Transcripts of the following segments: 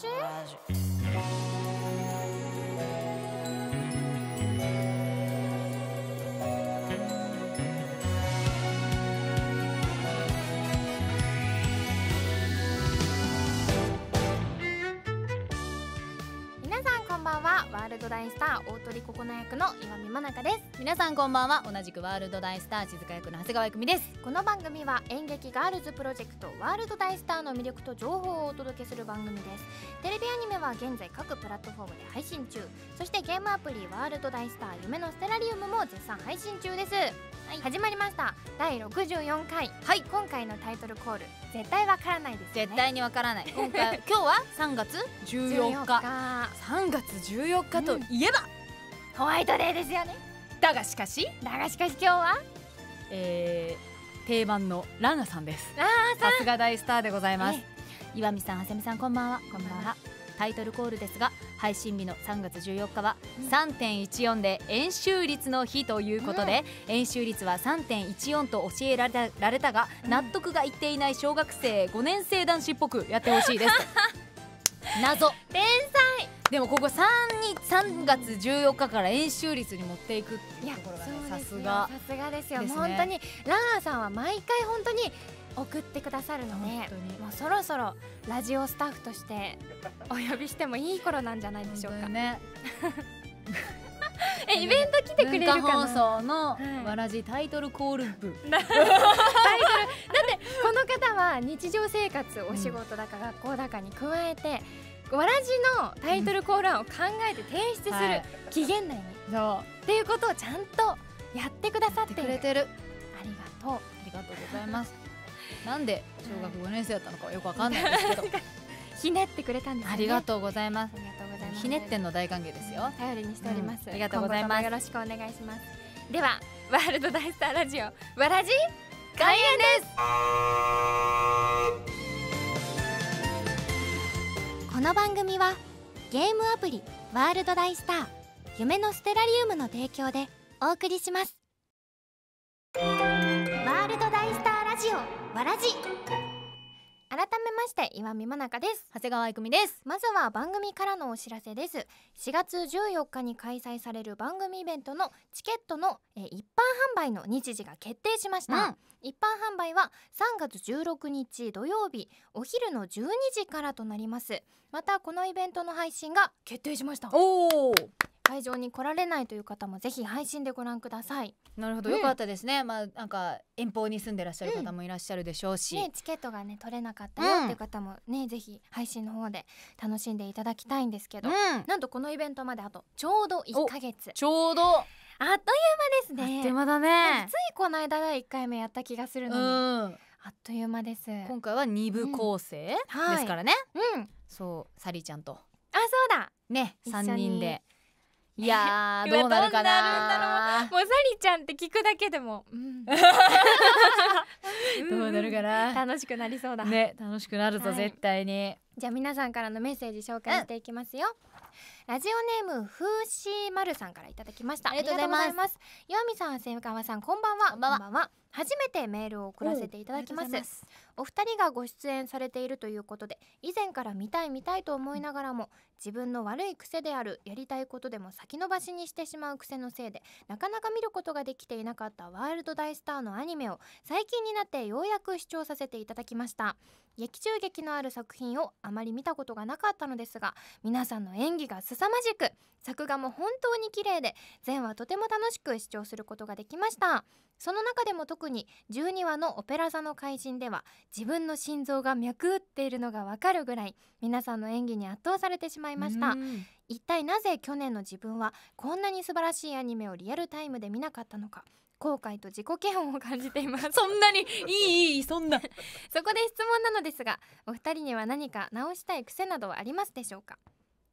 ジ大スター大鳥ココナ役の岩見真中です。皆さんこんばんは。同じくワールド大スター静香役の長谷川育美です。この番組は演劇ガールズプロジェクトワールド大スターの魅力と情報をお届けする番組です。テレビアニメは現在各プラットフォームで配信中。そしてゲームアプリワールド大スター夢のステラリウムも絶賛配信中です、始まりました。第64回。はい。今回のタイトルコール絶対わからないですよね。絶対にわからない。今回 今日は3月14日。日。3月14日といえば、ホワイトデーですよね。だがしかし、だがしかし今日は？えー、定番のラナさんです。さすが大スターでございます。ね岩見さん長谷美さんこんばんは。こんばんはタイトルコールですが配信日の3月14日はうん。3.14で円周率の日ということで、円周率は3.14と教えられたられたが、うん納得がいっていない小学生5年生男子っぽくやってほしいです。謎。天でもここ3に3月14日から円周率に持っていくっていうところがねさすが。さすがですよ。ね。本当にラーさんは毎回本当に送ってくださるのでもうそろそろラジオスタッフとしてお呼びしてもいい頃なんじゃないでしょうか、ね。えイベント来てくれるかな？文化放送のはいわらじタイトルコール部。タイトル。だってこの方は日常生活お仕事だか学校だかに加えてわらじのタイトルコール案を考えて提出する、はい。期限内に。そう。っていうことをちゃんとやってくださってくれてる。ありがとう。ありがとうございますなんで小学5年生だったのかはよくわかんないですけど。ひねってくれたんですよね。ありがとうございます。ありがとうございます。ひねってんの大歓迎ですよ。頼りにしております、うん。ありがとうございます。よろしくお願いします。ではワールド大スターラジオわらじ開演です。この番組はゲームアプリワールド大スター夢のステラリウムの提供でお送りします。ワールド大スターラジオわらじ。改めまして岩見真中です。長谷川育美です。まずは番組からのお知らせです。4月14日に開催される番組イベントのチケットの、えー一般販売の日時が決定しました、うん。一般販売は3月16日土曜日お昼の12時からとなります。またこのイベントの配信が決定しました。おお会場に来られないという方もぜひ配信でご覧ください。うんなるほど。よかったですね、まあなんか遠方に住んでらっしゃる方もいらっしゃるでしょうし、ね、チケットがね取れなかったよっていう方もね、ぜひ配信の方で楽しんでいただきたいんですけど、うん。なんとこのイベントまであとちょうど1ヶ月。ちょうど。あっという間ですあねっという間だね。ついこの間第1回目やった気がするうのに、あん。っという間です。今回は二部構成はい。ですからね、うん。あそうサリーちゃんと。そうだ。ね一緒に三人でいやー うわどうなるかどうななもうサリちゃんって聞くだけでも、うん。どうなるかな。楽しくなりそうだ、ね楽しくなるぞ、はい。絶対に。じゃあ皆さんからのメッセージ紹介していきますよ、ラジオネーム風刺丸さんからいただきました。ありがとうございます。す。岩見さん千川さんこんばんは。こんばんは。初めてメールを送らせていただきます。お二人がご出演されているということで以前から見たい見たいと思いながらも自分の悪い癖であるやりたいことでも先延ばしにしてしまう癖のせいでなかなか見ることができていなかったワールド大スターのアニメを最近になってようやく視聴させていただきました。劇中劇のある作品をあまり見たことがなかったのですが皆さんの演技が凄まじく。作画も本当に綺麗で前話とても楽しく視聴することができました。その中でも特に12話の「オペラ座の怪人」では自分の心臓が脈打っているのがわかるぐらい皆さんの演技に圧倒されてしまいました。うん。一体なぜ去年の自分はこんなに素晴らしいアニメをリアルタイムで見なかったのか後悔と自己嫌悪を感じています。そんなに？いいいいそんな。そこで質問なのですがお二人には何か直したい癖などはありますでしょうか？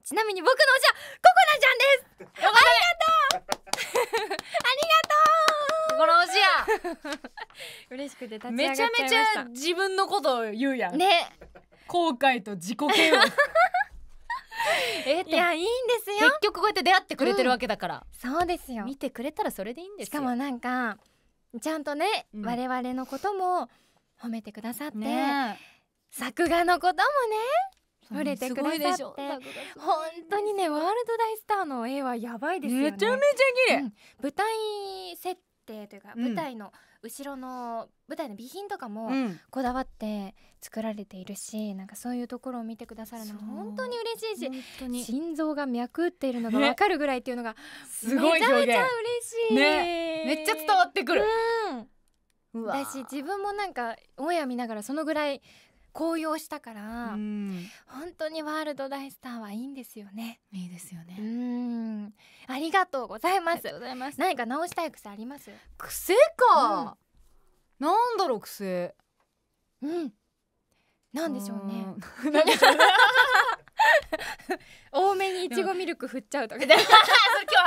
ちなみに僕のおじゃココナちゃんです。ありがとう。このおじや。嬉しくて立ち上がっちゃいましためちゃめちゃ自分のことを言うやん、ね。後悔と自己嫌悪。えいやいいんですよ。結局こうやって出会ってくれてるわけだから、そうですよ。見てくれたらそれでいいんですよ。しかもなんかちゃんとね、うん。我々のことも褒めてくださって、ね作画のこともね触れてくださって。本当にねワールド大スターの絵はやばいですよね。めちゃめちゃ綺麗、うん。舞台設定というか、うん。舞台の後ろの舞台の備品とかもうん。こだわって作られているし、なんかそういうところを見てくださるのも本当に嬉しいし心臓が脈打っているのがね。わかるぐらいっていうのがすごい表現。めちゃめちゃ嬉しい、ね。めっちゃ伝わってくる、うん。うわだし自分もなんかオンエア見ながらそのぐらい高揚したから、うん。本当にワールド大スターはいいんですよね。いいですようねん。ありがとうございます。ありがとうございます。何か直したい癖あります？癖か、なんだろう癖。うん。なんでしょうね。うん。なんでしょうね。多めにいちごミルク振っちゃうとか。今日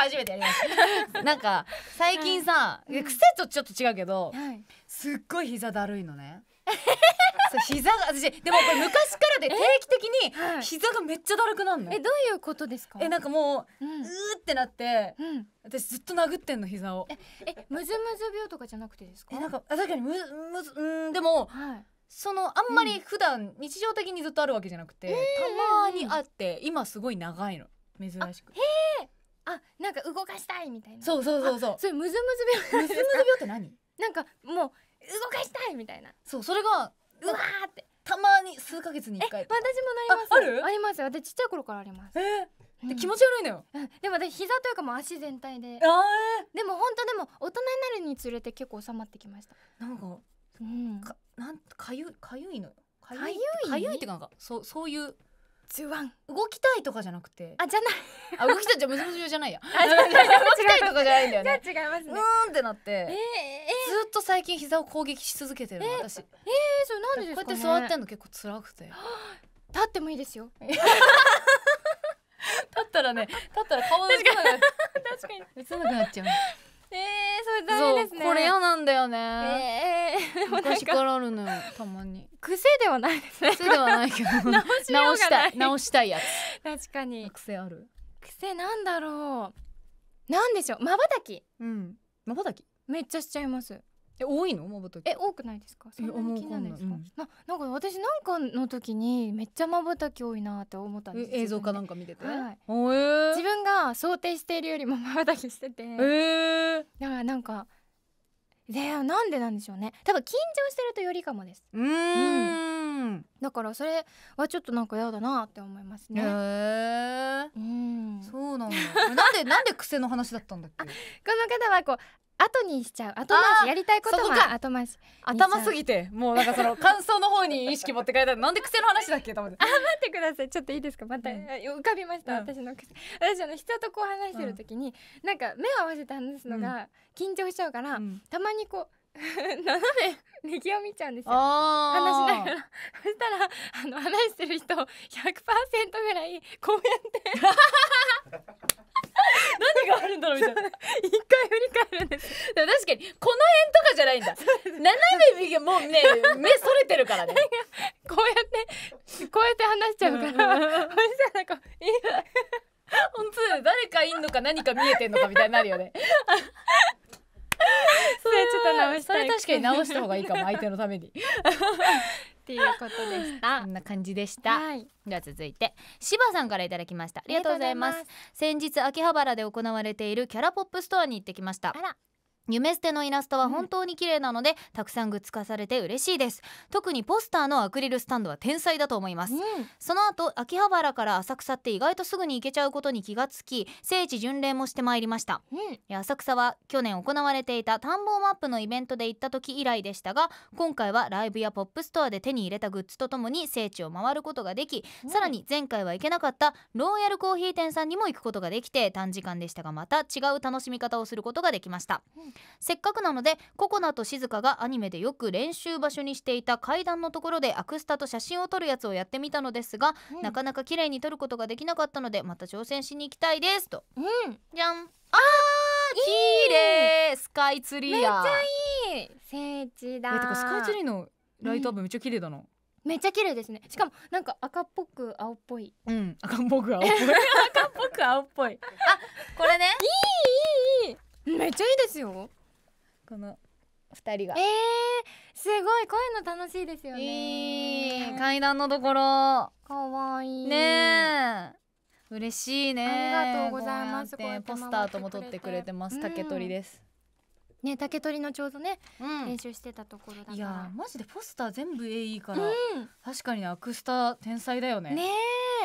初めてやりました。なんか最近さ、うん。癖とちょっと違うけど、はい。すっごい膝だるいのね そう膝が私でもこれ昔からで定期的にはい。膝がめっちゃだるくなるの。えどういうことですか？えなんかもううん。うーってなってうん。私ずっと殴ってんの膝を。えムズムズ病とかじゃなくてですか？えなんかあ確かにむむずうんでもはい。そのあんまり普段日常的にずっとあるわけじゃなくて、たまにあって今すごい長いの。珍しく。あなんか動かしたいみたいな。そうそうそうそう。それムズムズ病。ムズムズ病って何？なんかもう動かしたいみたいな。そうそれがうわーって。たまに数ヶ月に一回私もなります。あある？あります私ちっちゃい頃からあります、えで気持ち悪いのよ、うん。でも私膝というかもう足全体で。あでも本当でも大人になるにつれて結構収まってきました。ーなんかうん。かなんかゆいかゆいのよ。かかゆい？かゆいってかなんかそうそういう。ズワン。動きたいとかじゃなくて。あじゃない。あ動きたいじゃムズムズ病じゃないや。動きたいとかじゃないんだよね。じゃあ違いますうねーんってなって。えー、えずっと最近膝を攻撃し続けてるの私。こー、それなんでうやっですかね。て座ってんの結構辛くて。立ってもいいですよ。立ったらね立ったら顔が。映らない確かに。映らなくなっちゃうえー、それ大変ですね。これ嫌なんだよね、えー、でもなん昔かからあるのよたまに。癖ではないですね。癖ではないけど。直したない。い。直したいや確かに。つ癖ある。癖なんだろう。なんでしょう。まばたき。うん。まばたき？めっちゃしちゃいますえ多いの？まばたき。え多くないですか？そんなに気になるんですか？わかん。ないななんか私なんかの時にめっちゃまばたき多いなって思ったんですえ映像かなんかか見てて、はいおえ。自分が想定しているよりも まばたきしてて。え。ー、だからなんかでなんでなんでしょうね。多分緊張してるとよりかもです。うーん。だからそれはちょっとなんか嫌だなって思いますへね、え。うん。こそうなんだ。なんでなんで癖の話だったんだっけ？の方はこう後にしちゃう。後回しやりたいことは後回し。頭すぎてもうなんかその感想の方に意識持ってかれたなんで癖の話だっけ？と思って。待ってください。ちょっといいですか？また、うん。浮かびました、うん。私の癖。私あの人とこう話してる時に、なんか目を合わせて話すのが緊張しちゃうから、うん。たまにこう 斜め右を見ちゃうんですよ。あ話しなーがら。そしたらあの話してる人100%ぐらいこうやって 何があるんだろうみたいな。一回振り返るんです。でも確かにこの辺とかじゃないんだ。斜め右もうね目それてるからね。こうやってこうやって話しちゃうから。そしたらなんかえ本当誰かいんのか何か見えてんのかみたいになるよね。それちょっと直したい。それ確かに直した方がいいかも相手のためにっていうことでした。こんな感じでした、はい。では続いて柴さんからいただきました。ありがとうございます。先日秋葉原で行われているキャラポップストアに行ってきましたユメステのイラストは本当に綺麗なので、たくさんグッズ化されて嬉しいです。特にポスターのアクリルスタンドは天才だと思います。うん。その後秋葉原から浅草って意外とすぐに行けちゃうことに気がつき聖地巡礼もしてまいりました。うん。え浅草は去年行われていた探訪マップのイベントで行った時以来でしたが今回はライブやポップストアで手に入れたグッズとともに聖地を回ることができ、うん。さらに前回は行けなかったローヤルコーヒー店さんにも行くことができて短時間でしたがまた違う楽しみ方をすることができました、うんせっかくなのでここなと静香がアニメでよく練習場所にしていた階段のところでアクスタと写真を撮るやつをやってみたのですが、うん。なかなか綺麗に撮ることができなかったのでまた挑戦しに行きたいですと。うん。じゃん。あー綺麗。スカイツリーや。いい。聖地だえてかスカイツリーのライトアップめっちゃ綺麗だな。めっちゃ綺麗ですね。しかもなんか赤っぽく青っぽい。うん。赤っぽく青っぽい。赤っぽく青っぽい。あこれね。いいめっちゃいいですよ。この二人が。えー、すごいこういうの楽しいですよね。いい。階段のところ。かわいい。ねえ。嬉しいね。ありがとうございます。ポスターとも撮ってくれてます。うん竹取です、ね竹取のちょうどね、うん。練習してたところだいやーマジでポスター全部 AE から、う確かにアクスタ天才だよね。んね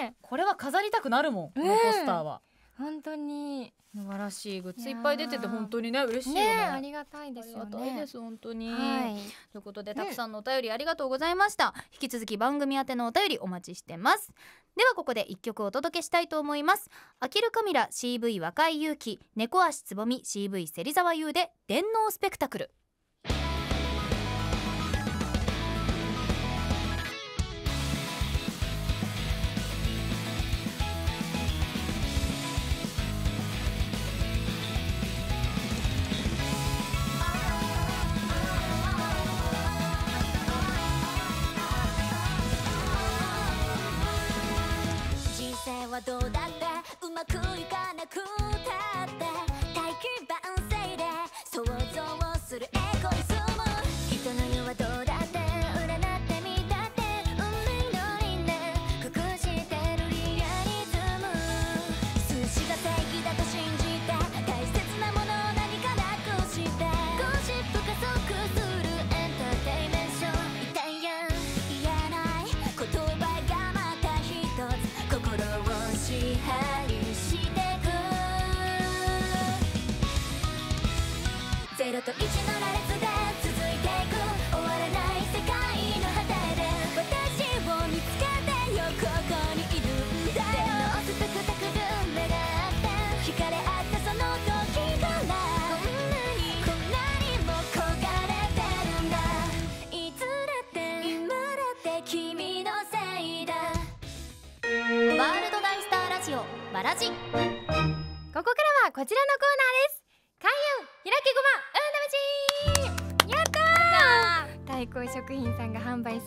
え。これは飾りたくなるもんこのうんポスターは、本当に素晴らしいグッズいっぱい出てて本当にね嬉しいよね。ねえありがたいですよありがたいでねす本当に、はい。ということでたくさんのお便りありがとうございました、引き続き番組宛てのお便りお待ちしてます。ではここで一曲お届けしたいと思います。アキルカミラ CV 若い勇気猫足つぼみ CV 芹沢優で電脳スペクタクル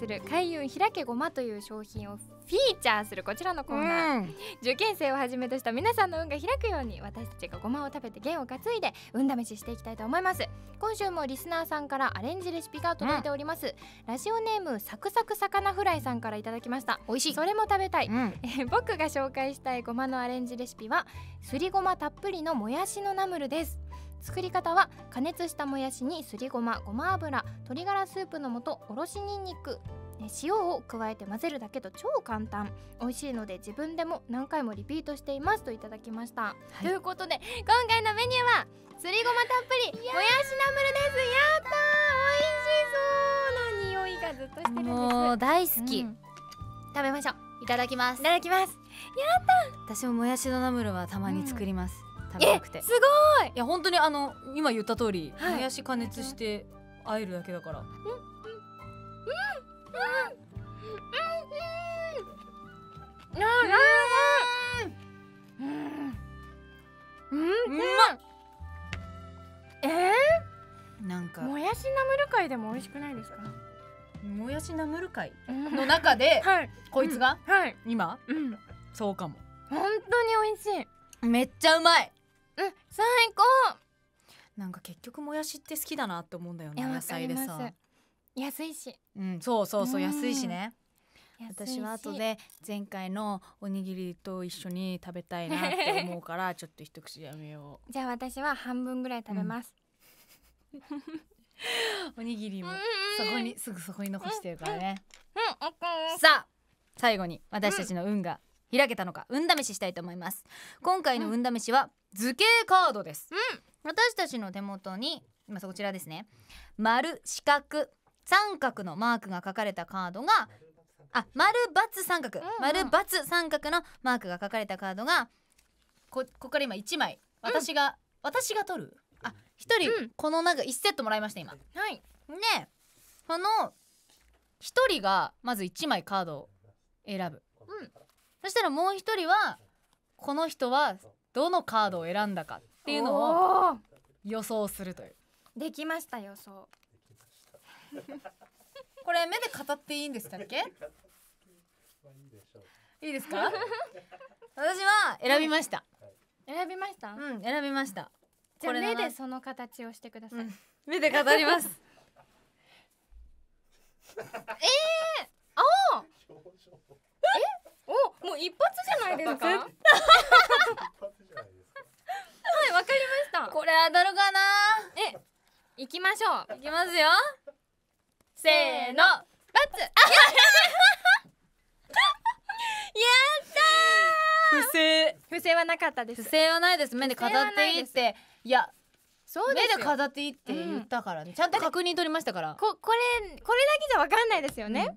する開運開けごまという商品をフィーチャーするこちらのコーナー、受験生をはじめとした皆さんの運が開くように私たちがごまを食べて弦を担いで運試ししていきたいと思います。今週もリスナーさんからアレンジレシピが届いております、ラジオネームサクサク魚フライさんからいただきました。美味しい。それも食べたい。うん。えー僕が紹介したいごまのアレンジレシピはすりごまたっぷりのもやしのナムルです作り方は加熱したもやしにすりごまごま油鶏ガラスープの素おろしにんにくね塩を加えて混ぜるだけと超簡単。美味しいので自分でも何回もリピートしていますといただきました、い。ということで今回のメニューはすりごまたっぷりもやしナムルですやったー！美味しそうな匂いがずっとしてるんです。もう大好き、うん。食べましょう。いただきます。いただきます。私ももやしのナムルはたまに作ります、くて。すごい！いや本当にあの今言った通り、はい。もやし加熱して和えるだけだから。うんうんうんうまっえなんかー、もやしナムル界でも美味しくないですかもやしナムル会のの中ではいこいつがはい今うんそうかも本当に美味しいめっちゃうまいうん最高。なんか結局もやしって好きだなって思うんだよね野菜でさ。ります。安いし。うんそうそうそううん安いしね。私は後で前回のおにぎりと一緒に食べたいなって思うからちょっと一口やめよ じゃあ私は半分ぐらい食べます、う おにぎりもうんそこにすぐそこに残してるからね。うんオッケーさあ最後に私たちの運が開けたのか運試ししたいと思います。今回の運試しは図形カードです、私たちの手元に今こちらですね。丸四角。三角のマークが書かれたカードがあ丸×三角、うんうん。丸×三角のマークが書かれたカードがこここから今1枚。私が、私が取る？あ一人、うん。このなんか1セットもらいました今。はい。でこの一人がまず1枚カードを選ぶ、うん。そしたらもう一人はこの人はどのカードを選んだかっていうのを予想するという。できました予想。これ目で語っていいんでしたっけ？いいですか？私は選びました、選びました、うん選びました。じゃ目でその形をしてください、うん。目で語ります もう一発じゃないですか？はいわかりました。これ当たるかな？え行きましょう。いきますよ。せーの。バツ。不正。不正はなかったです。不正はないです。目で飾っていいって。いやそ目で飾っていいって言ったからね、ちゃんと確認取りましたから。ここれこれだけじゃわかんないですよね、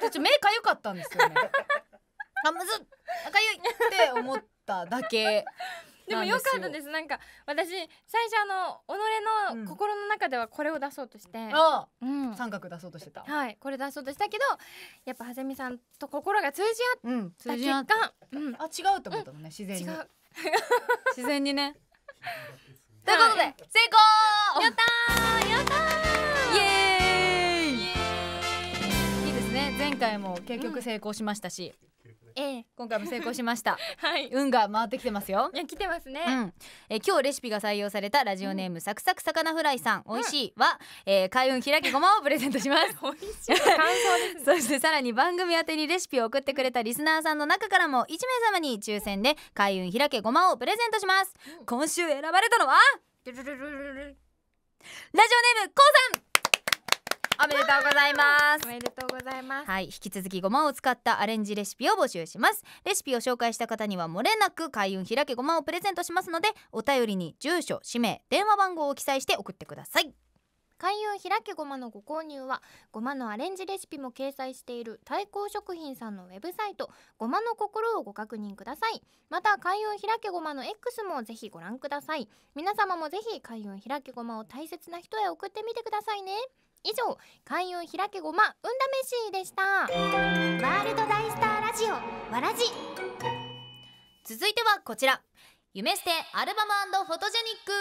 ちょっと目かゆかったんですよね。あむずっあかゆいって思っただけ。でもよ。かったです。すなんか私最初あの己の心の中ではこれを出そうとして、あうん。三角出そうとしてた。はいこれ出そうとしたけどやっぱはずみさんと心が通じ合うんった結通じ合っ果、うん、あ違うと思ったのね自然に。違う。自然にね。とはい。いうことで成功！やった前回も結局成功しましたし、ええ。今回も成功しました。はい。い運が回ってきてますよ。や来てますね、うん、えー今日レシピが採用されたラジオネーム、サクサク魚フライさん。美味しいは、えー開運開きごまをプレゼントします。美味しい。感想です そしてさらに番組宛てにレシピを送ってくれたリスナーさんの中からも1名様に抽選で開運開けごまをプレゼントします、うん。今週選ばれたのはルルルルルル。ラジオネームこうさんおめでとうございます。おめでとうございます。はい引き続きごまを使ったアレンジレシピを募集します。レシピを紹介した方には漏れなく開運開けごまをプレゼントしますのでお便りに住所氏名電話番号を記載して送ってください。開運開けごまのご購入はごまのアレンジレシピも掲載している太閤食品さんのウェブサイトごまの心をご確認ください。また開運開けごまの X もぜひご覧ください。皆様もぜひ開運開けごまを大切な人へ送ってみてくださいね以上開運開けごま運試しでした。ワールド大スターラジオわらじ。続いてはこちら。夢捨てアルバムフォトジェニック。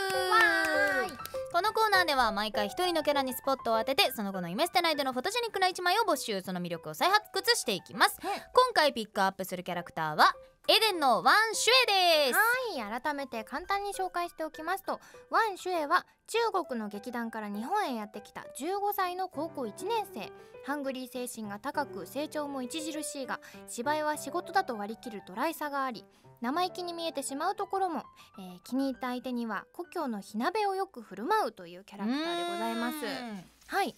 このコーナーでは毎回一人のキャラにスポットを当ててその後の夢捨て内でのフォトジェニックな一枚を募集その魅力を再発掘していきます、うん。今回ピックアップするキャラクターはエデンのワンシュエです。はい改めて簡単に紹介しておきますとワン・シュエは中国の劇団から日本へやってきた15歳の高校1年生。ハングリー精神が高く成長も著しいが芝居は仕事だと割り切るドライさがあり生意気に見えてしまうところも、えー気に入った相手には故郷の火鍋をよく振る舞うというキャラクターでございます。はい。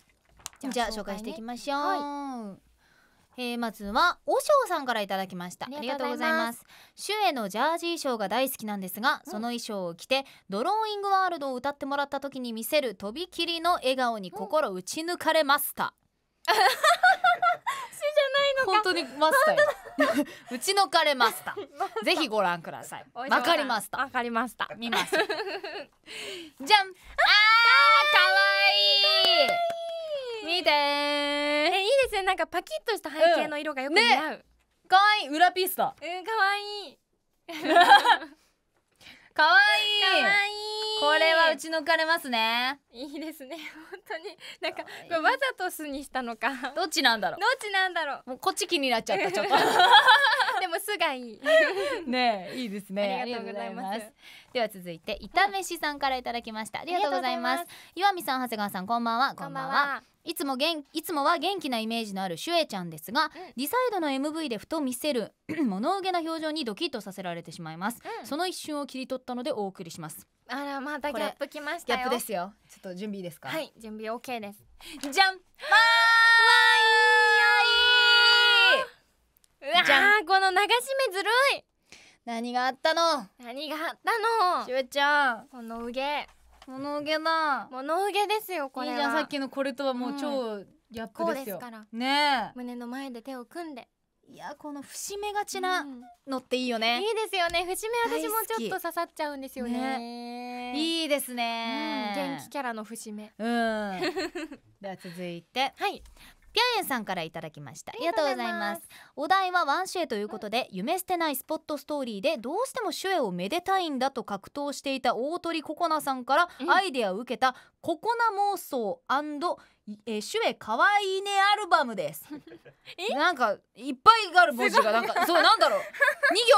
じゃあ紹介していきまましょう、えーまずはおしょうさんからいただきました。ありがとうございます。シュエのジャージー衣装が大好きなんですが、うん。その衣装を着てドローイングワールドを歌ってもらった時に見せるとびきりの笑顔に心打ち抜かれました、詩じゃないの本当にマスタ打ち抜かれました。ぜひご覧ください。わかりました。わかりました。見ます。じゃんあーかわいい見てえいいですねなんかパキッとした背景の色がよく似合う、かわいい。裏ピースだ。うん、かわいい。かわいい。かわいい。これは打ち抜かれますね。いいですね。本当に。なんかこれわざと素にしたのか。どっどっちなんだろちなんだろう。うもうこっち気になっちゃったちょっと。でも素がいい。ねえいいですね。ありがとうございます。では続いて炒めしさんからいただきました。ありがとうございます。岩見さん長谷川さんこんばんは。こんばんはいつも元いつもは元気なイメージのあるシュエちゃんですが、ディサイドの MV でふと見せる 物憂げな表情にドキッとさせられてしまいます、うん。その一瞬を切り取ったのでお送りします。あらまたギャップきましギたよ。ャップですよ。ちょっと準備いいですか？はい準備 OK です。じゃんわうわじゃーこの流し目ずるい。何があったの？何があったの？シュエちゃん。このうげ物憂げだ。物うげですよこれは。いいじゃんさっきのこれとはもう超ギャップこうですすから。ね胸の前で手を組んで。えいやこの節目がちなうん。のっていいよね、いいですよね。節目私もちょっと刺さっちゃうんですよね。いいですうんね、元気キャラの節目。うん。では続いて。はいぴゃんえんさんからいただきました。あありがとうごございます。お題はワンシュエということで、夢捨てないスポットストーリーでどうしてもシュエをめでたいんだと格闘していた大鳥ココナさんからうん。アイデアを受けたココナ妄想えーシュエかわいいねアルバムです。え？なんかいっぱいある文字がなんかそうなんだろう。2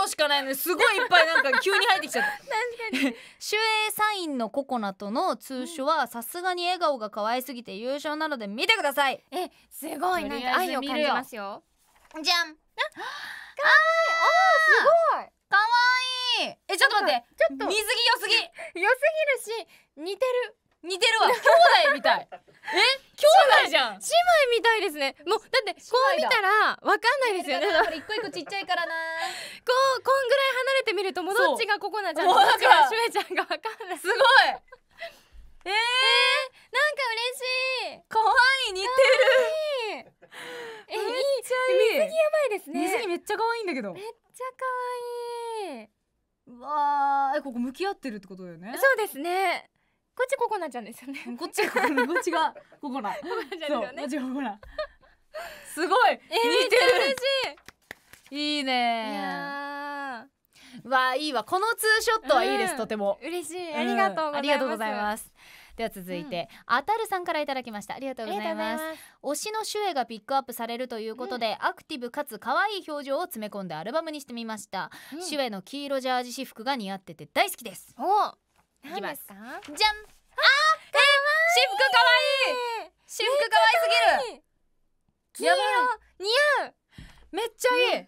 行しかないのにすごいいっぱいなんか急に入ってきちゃった。シュエサインのココナとの通称はさすがに笑顔が可愛すぎて優勝なので見てください。えすごい。なんか愛を感じますよ。じゃん。ごい。かわいい。えちょっと待って。ちょっと。水着良すぎ。良すぎるし似てる似てるわ。兄弟みたい。え？兄弟じゃん。姉妹みたいですね。もうだってこう見たらわかんないですよね。こうこれ一個一個ちっちゃいからな。こんぐらい離れてみるともうどっちがココナちゃん。どっちがシュエちゃんがわかんない。すごい。えー、なんか嬉しい。かわいい似てえいい。るめっちゃいい。水着やばいですね。水着めっちゃ可愛いんだけど。めっちゃ可愛い。うわー。えここ向き合ってるってことだよね。そうですねこっちココナちゃんですよね。こっちがこっちがここなココナちゃんですよね。こっちがここなすごい、えー、めっちゃ嬉しい。いいいねやわあいいわ。このツーショットはいいです、うん。とても。ー嬉しい。ありがとうございます、では続いて、あたるさんからいただきました。ありがとうございます。推しのシュエがピックアップされるということで、アクティブかつ可愛い表情を詰め込んでアルバムにしてみました、うん。シュエの黄色ジャージ私服が似合ってて大好きです。おいきます。じゃんあえ私服可愛い私服可愛すぎる黄色似合う。めっちゃいい、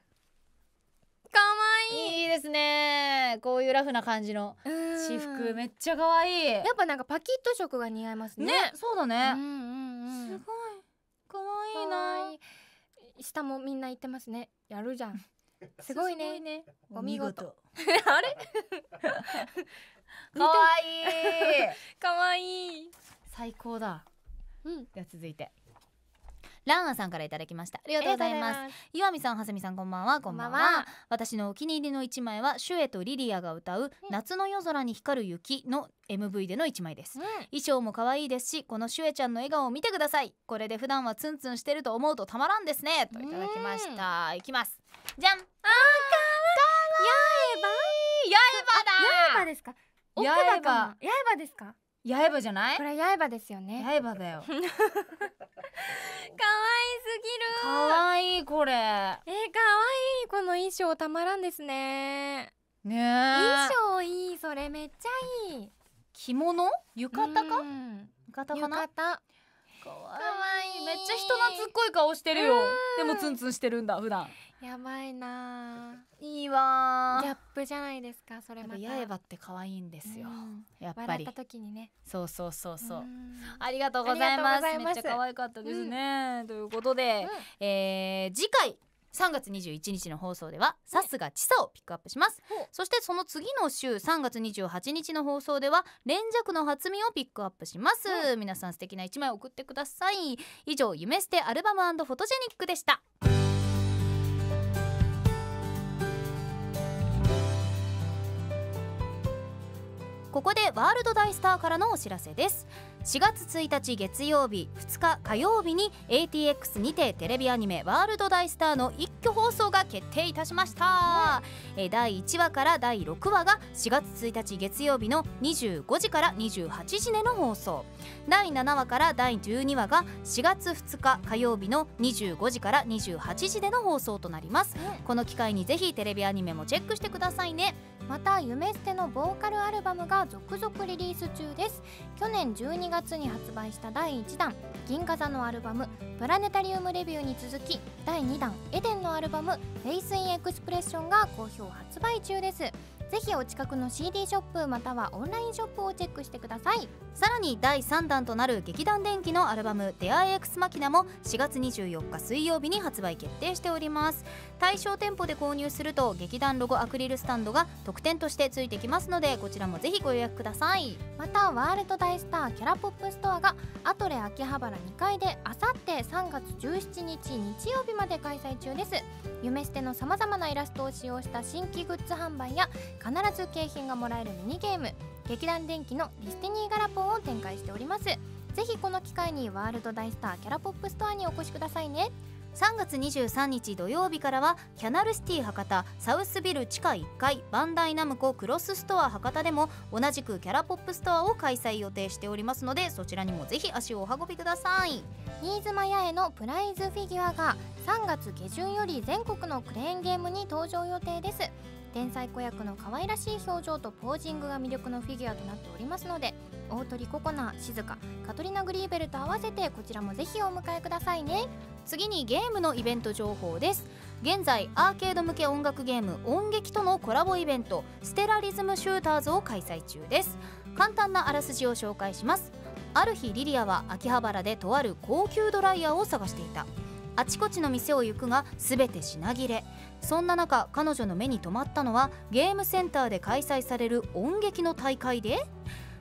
かわい。いいいですね。こういうラフな感じの。うん。私服めっちゃ可愛い。やっぱなんかパキッと色が似合いますね。ねそうだうんね、うんうん。すごい。かな。わいい。下もみんな言ってますね。やるじゃん。すごいね。ね。お見事。可 あれ？愛い かわいい。最高だ。うん。では続いて。ランアさんからいただきました。ありがとうございます。岩見さんはさみさんこんばんは。こんばんは。私のお気に入りの一枚はシュエとリリアが歌う夏の夜空に光る雪の MV での一枚です。ます衣装も可愛いですしこのシュエちゃんの笑顔を見てください。これで普段はツンツンしてると思うとたまらんですね。といただきました。いきます。じゃん。あーかわいい。うん、刃ですか？奥歯かな刃刃ですか？刃刃じゃない？これ刃ですよね。刃だよ。可愛すぎる。可愛いこれ。えー、可愛いこの衣装たまらんですね。ね衣え装いい。それめっちゃいい。着物？浴衣か？うん。浴衣かな？浴衣。かわわいい。めっちゃ人懐っこい顔してるよ。うん。でもツンツンしてるんだ普段やばいな。いいわ。ギャップじゃないですかそれやっまたぱ刃って可愛いんですよ。うん。やっぱり。笑った時にね。そうそうそうそう。うん。ありがとうございます。めっちゃ可愛かったですね、ということで、えー次回3月21日の放送ではさすがちさをピックアップします。ほう。そしてその次の週3月28日の放送では連弱の初見をピックアップします、皆さん素敵な一枚送ってください。以上夢捨てアルバムフォトジェニックでしたここでワールド大スターからのお知らせです。4月1日月曜日2日火曜日に ATX にてテレビアニメ「ワールド大スター」の一挙放送が決定いたしました、えー第1話から第6話が4月1日月曜日の25時から28時での放送。第7話から第12話が4月2日火曜日の25時から28時での放送となります。この機会にぜひテレビアニメもチェックしてくださいねまた夢捨てのボーカルアルバムが続々リリース中です。去年12月に発売した第1弾銀河座のアルバムプラネタリウムレビューに続き第2弾エデンのアルバムフェイスインエクスプレッションが好評発売中です。ぜひお近くの CD ショップまたはオンラインショップをチェックしてください。さらに第3弾となる劇団電姫のアルバム「デアエクスマキナも4月24日水曜日に発売決定しております。対象店舗で購入すると劇団ロゴアクリルスタンドが特典としてついてきますのでこちらもぜひご予約ください。またワールドダイスターキャラポップストアがアトレ秋葉原2階であさって3月17日日曜日まで開催中です。ユメステのさまざまなイラストを使用した新規グッズ販売や必ず景品がもらえるミニゲーム劇団電姫のディスティニーガラポンを展開しております。ぜひこの機会にワールドダイスターキャラポップストアにお越しくださいね。3月23日土曜日からはキャナルシティ博多サウスビル地下1階バンダイナムコクロスストア博多でも同じくキャラポップストアを開催予定しておりますのでそちらにもぜひ足をお運びください。新妻八重のプライズフィギュアが3月下旬より全国のクレーンゲームに登場予定です。天才子役の可愛らしい表情とポージングが魅力のフィギュアとなっておりますので大鳥ココナ静香カトリナ・グリーベルと合わせてこちらもぜひお迎えくださいね。次にゲームのイベント情報です。現在アーケード向け音楽ゲーム音劇とのコラボイベントステラリズムシューターズを開催中です。簡単なあらすじを紹介します。ある日リリアは秋葉原でとある高級ドライヤーを探していた。あちこちの店を行くが全て品切れ。そんな中彼女の目に留まったのはゲームセンターで開催される音劇の大会で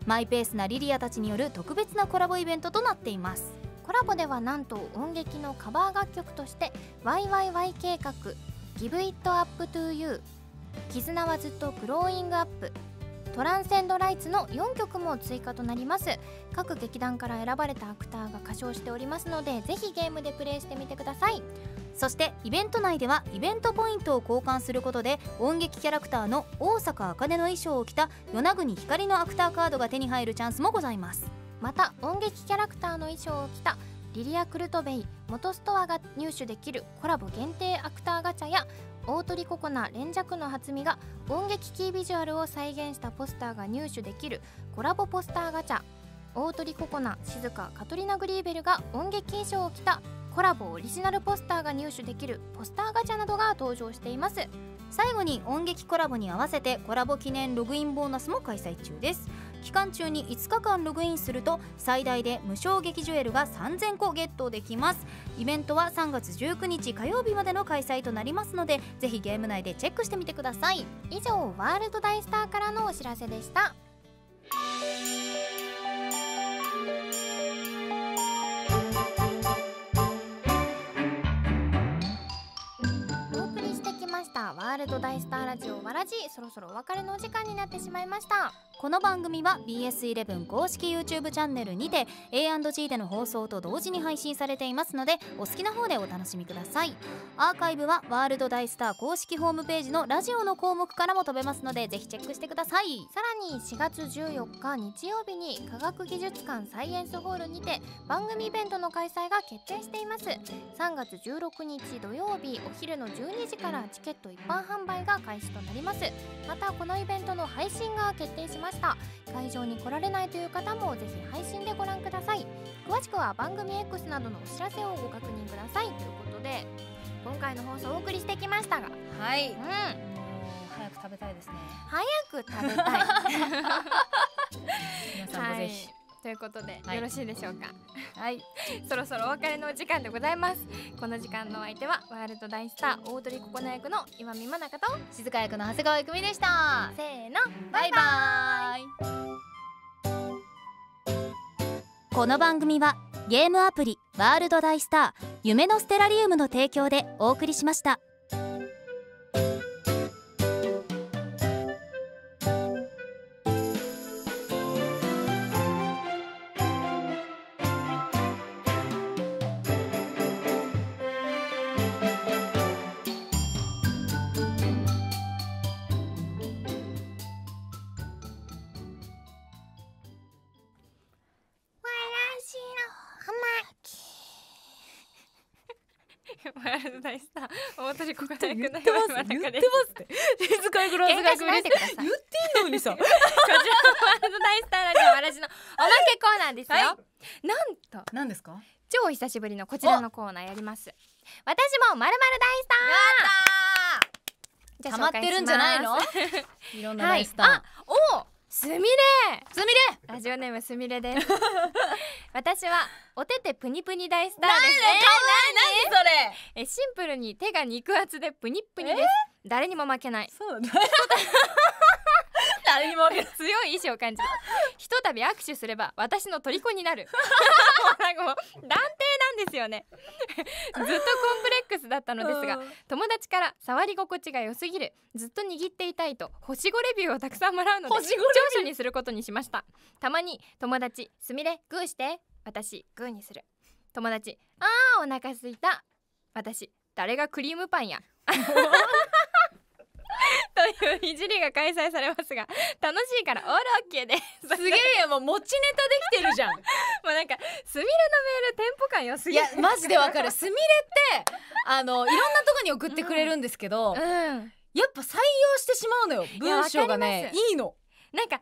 マイペースなリリアたちによる特別なコラボイベントとなっています。コラボではなんと音劇のカバー楽曲として「YYY 計画」「Give It Up to You」「絆はずっとグローイングアップ」「トランセンドライツ」の4曲も追加となります。各劇団から選ばれたアクターが歌唱しておりますのでぜひゲームでプレイしてみてください。そしてイベント内ではイベントポイントを交換することで音劇キャラクターの大阪茜の衣装を着た与那国光のアクターカードが手に入るチャンスもございます。また音劇キャラクターの衣装を着たリリア・クルトベイ元ストアが入手できるコラボ限定アクターガチャや大鳥ココナ連尺の初見が音劇キービジュアルを再現したポスターが入手できるコラボポスターガチャ大鳥ココナ静香カトリナ・グリーベルが音劇衣装を着たコラボオリジナルポスターが入手できるポスターガチャなどが登場しています。最後に音劇コラボに合わせてコラボ記念ログインボーナスも開催中です。期間中に5日間ログインすると最大で無償劇ジュエルが3000個ゲットできます。イベントは3月19日火曜日までの開催となりますのでぜひゲーム内でチェックしてみてください。以上ワールド大スターからのお知らせでした。お送りしてきましたワールド大スターラジオわらじ。そろそろお別れのお時間になってしまいました。この番組は BS11 公式 YouTube チャンネルにて A&G での放送と同時に配信されていますのでお好きな方でお楽しみください。アーカイブはワールド大スター公式ホームページのラジオの項目からも飛べますのでぜひチェックしてください。さらに4月14日日曜日に科学技術館サイエンスホールにて番組イベントの開催が決定しています。3月16日土曜日お昼の12時からチケット一般販売が開始となります。またこのイベントの配信が決定します。した。会場に来られないという方もぜひ配信でご覧ください。詳しくは番組 X などのお知らせをご確認ください。ということで今回の放送をお送りしてきましたが。はい。うん。早く食べたいですね。早く食べたい。皆さんもぜひということで、はい。よろしいでしょうか？はい。そろそろお別れのお時間でございます。この時間のお相手はワールド大スター大鳥ココナ役の岩見真中と静香役の長谷川育美でした。せーのバイバイ。この番組はゲームアプリワールド大スター夢のステラリウムの提供でお送りしましたワールド大スター大鳥ココナ役の言ってます。言ってますって。静香役の長谷川育美喧嘩しないでください。言ってんのにさこちらワールド大スターラジオわらじのおまけコーナーです。よ、はいなんと何です。か超久しぶりのこちらのコーナーやります。私もまるまる大スターじゃあ溜まってるんじゃないのいろんな大スター、はい、あおすみれすみれラジオネームすみれです。私はお手手プニプニ大スターでですね何それ？えシンプルに手が肉厚でプニップニです。誰にも負けない。そうだ誰にも強い意志を感じる。ひとたび握手すれば私の虜になる。なんかもう断定なんですよね。ずっとコンプレックスだったのですが友達から触り心地が良すぎる。ずっと握っていたいと星5レビューをたくさんもらうので星5レビュー長所にすることにしました。たまに友達すみれグーして私グーにする。友達あーお腹すいた私誰がクリームパンやといういじりが開催されますが楽しいからオールオッケーで。すすげえよもう持ちネタできてるじゃん。もうなんかすみれのメールテンポ感良すいぎる。やマジでわかる。すみれってあのいろんなとこに送ってくれるんですけど、うん。やっぱ採用してしまうのよ。文章がねいいの。なんか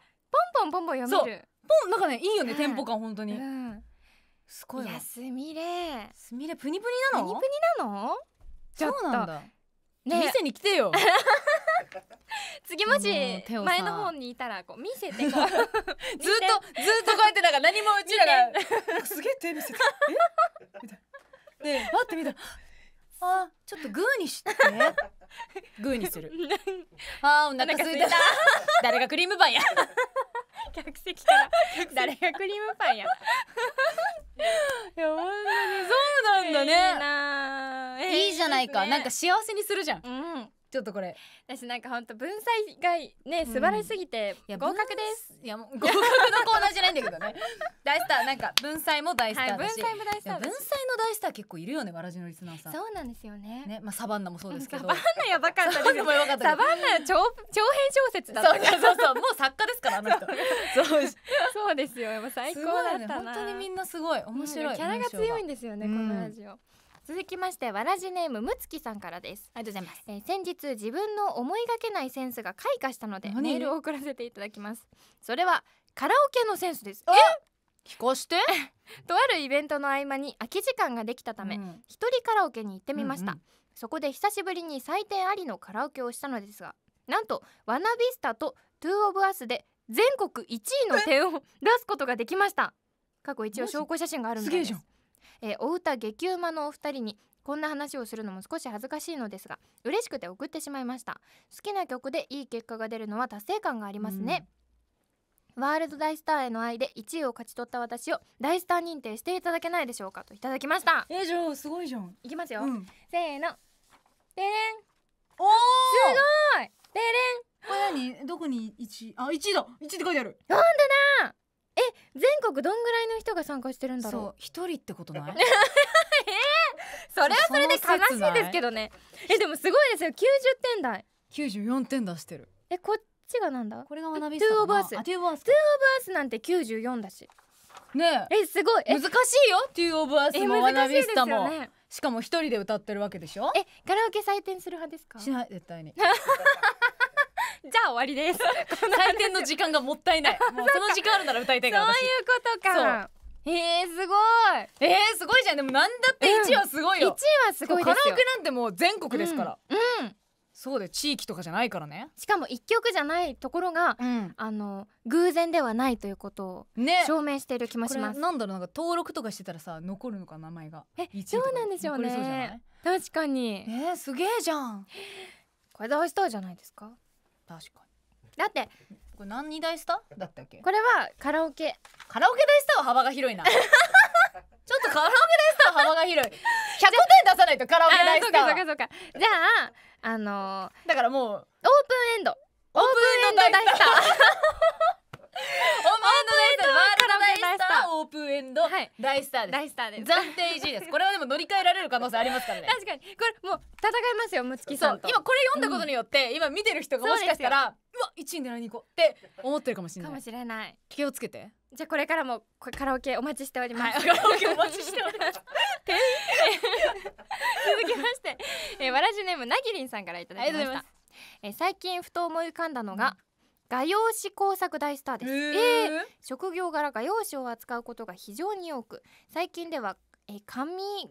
ポンポンポンポン読める。ポンなんかねいいよね、はいテンポ感本当に、うん。すごいわ。いやすみれ。すみれプニプニなの？プニプニなの？そうなんだね店に来てよ。次もし前の方にいたらこう見せてこう。ずっとずっとこうやってなんか何もうちらがすげえ手見せて。え？みたいな。で待ってみた。らあちょっとグーにして。グーにする。あーお腹すいた。誰がクリームパンや 客席から誰がクリームパンや。いや本当に。そうなんだいいねえーいいじゃないか、ね。なんか幸せにするじゃん。うんちょっとこれ。私なんか本当文才がね素晴らしすぎていや合格です。いやもう合格のコーナーじゃないんだけどね。大スターなんか文才も大スタはいーだし、文才も大スターです才の大スター結構いるよねわらじのリスナーさん。そうなんですよね。ねまあサバンナもそうですけど。サバンナやばかったですサバンナ長長編小説だそうそうそうもう作家ですからあの人。そうそう。ですよ。もう最高だったな。本当にみんなすごい。面白い、うんキャラが強いんでですよね、うんこのラジオ続きましてわらじネームむつきさんからです。ありがとうございます。えー先日自分の思いがけないセンスが開花したので何メールを送らせていただきます。それはカラオケのセンスです。聞かして？とあるイベントの合間に空き時間ができたため、うん。一人カラオケに行ってみました、うんうん。そこで久しぶりに採点ありのカラオケをしたのですがなんとワナビスタと Two of Us で全国1位の点を出すことができました。過去一応証拠写真があるみたいですえーお歌激うまのお二人にこんな話をするのも少し恥ずかしいのですが嬉しくて送ってしまいました。好きな曲でいい結果が出るのは達成感がありますね、ワールドダイスターへの愛で1位を勝ち取った私をダイスター認定していただけないでしょうかといただきました。えー、じゃあすごいじゃん。いきますよ、うん。せーの。でれんおおはい。でこれ何？どこに一？あ一だ。一って書いてある。れん全国どんぐらいの人が参加してるんだろう？そう一人ってことない？それはそれで悲しいですけどね。えでもすごいですよ。90点台。94点出してる。えこっちがなんだ？これが学びトゥーオブアス。あトゥーオブアスなんて94だし。ねえ。すごい。え難しいよ Two of Us えもワナビスタもよね。しかも一人で歌ってるわけでしょ？えカラオケ採点する派ですか？しない絶対に じゃあ終わりです。そういう採点の時間がもったいない。もうその時間あるなら歌いたいから私ことか。えー、すごい。えー、すごいじゃん。でもなんだって1位はすごい1位よ、はすごいカラオケなんてもう全国ですから、うん、うんそうで地域とかじゃないからね。しかも一曲じゃないところがうん。あの偶然ではないということをね。証明している気もします。なんだろうなんか登録とかしてたらさ残るのか名前が。え1位とかそうなんでしょうねそうじゃない？確かに。えー、すげえじゃん。これ大スターじゃないですか？確かだってにこれ何大スターだったっけ？これはカラオケ。カラオケ大スターは幅が広いな。ちょっとカラオケ大スターは幅が広い。100点出さないとカラオケ大スターそうかそうかじゃああのーだからもうオープンエンド。オープンエンド大スター大スターオープンエンドはい。大スターです。大スターです。暫定1位です。これはでも乗り換えられる可能性ありますからね。確かに。これもう戦いますよむつきそさん今これ読んだことによって、今見てる人がもしかしたらうわ1位狙いに行こうって思ってるかもしれかもないしれない。気をつけて。じゃあこれからもこカラオケお待ちしております、はいカラオケお待ちしております。続きまして、えー、わらじネームなぎりんさんからいただきました。ありがとうございます。えー最近ふと思い浮かんだのが、画用紙工作大スターです、えー。え職業柄画用紙を扱うことが非常に多く最近では、えー紙ん？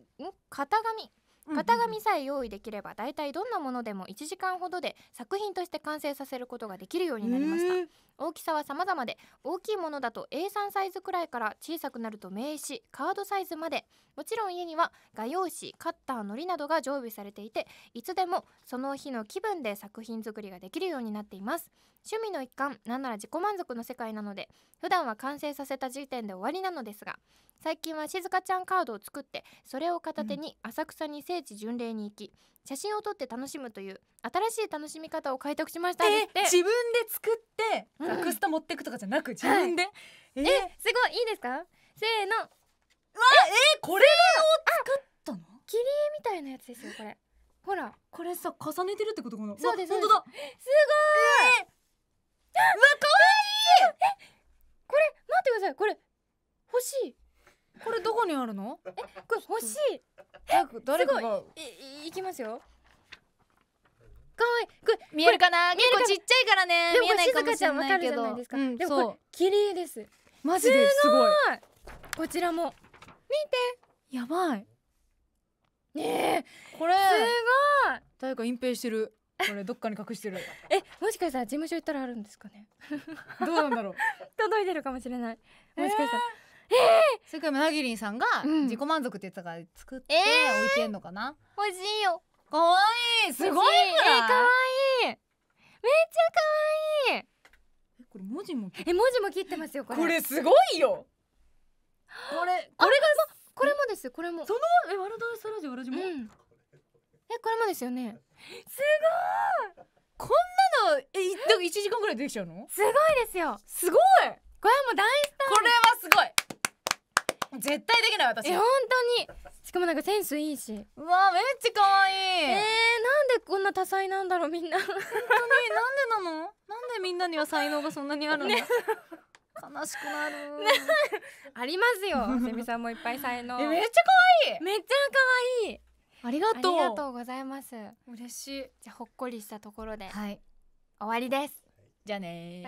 型紙？型紙さえ用意できれば大体どんなものでも1時間ほどで作品として完成させることができるようになりました、大きさは様々で大きいものだと A3 サイズくらいから小さくなると名刺カードサイズまで。もちろん家には画用紙カッターのりなどが常備されていていつでもその日の気分で作品作りができるようになっています。趣味の一環なんなら自己満足の世界なので普段は完成させた時点で終わりなのですが最近は静香ちゃんカードを作ってそれを片手に浅草に聖地巡礼に行き写真を撮って楽しむという新しい楽しみ方を開拓しましたって。自分で作ってうん。アクスタ持ってくとかじゃなく自分で、ええ？すごいいいですか？せーの。これを作ったの？切り絵みたいなやつですよこれ。ほら。これさ重ねてるってことかな？そうですわ本当だ。すごい、これ待ってください。これ欲しいこれどこにあるの？これ欲しい。誰か誰かが。い。いいきますよ。かわい。いこれ見えるかな？結構ちっちゃいからね。でも静香ちゃんわかるじゃないですか、うんでもこれ綺麗です。マジですごい。こちらも。やばい。ねえ。これ。す誰か隠蔽してる。これどっかに隠してる。ご いえもしかしたら事務所行ったらあるんですかね？どうなんだろう。届いてるかもしれない。もしかしたら、それからなぎりんさんがうん。自己満足って言ってたから作ってえ置いてんのかな、欲しいよ。かわいい！すごい欲しえー、かわいい。めっちゃかわいい。これ文字もえ文字も切ってますよこれ。これすごいよ！これこれがこれもですこれも。そのえワルドスラジオラジも、うん。えこれもですよね。こんなのえいだから1時間ぐらいできちゃうの？すごいですよ。すごい！これはもう大これはすごい絶対できない私。え本当に。しかもなんかセンスいいし。えー、うわめっちゃ可愛い。なんでこんな多彩なんだろうみんな。本当に？なんでなの？なんでみんなには才能がそんなにあるの、悲しくなる。ありますよ。セミさんもいっぱい才能。えめっちゃ可愛い。めっちゃ可愛い。ありがありがとうございます。じゃ嬉しい。あほっこりしたところではい。終わりです。じゃあね